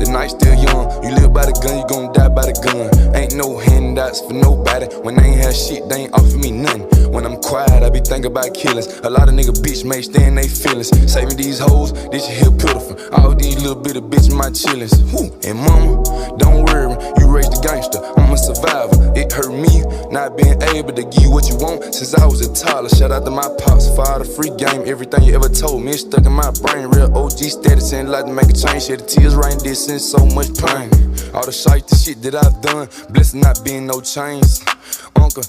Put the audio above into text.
The night still young. You live by the gun, you gon' die by the gun. Ain't no handouts for nobody. When they ain't have shit, they ain't offer me nothing. When I'm quiet, I be thinking about killings. A lot of nigga bitch may stay in they feelings. Saving these hoes, this shit here pitiful. All these little bit of bitch my chillings. Whew. And mama, don't worry, you raised a gangster. I'm a survivor. Not being able to give you what you want since I was a toddler. Shout out to my pops the free game. Everything you ever told me is stuck in my brain. Real OG status and like to make a change. Shed the tears right in this and so much pain. All the shite, the shit that I've done. Blessed not being no chains. Uncle.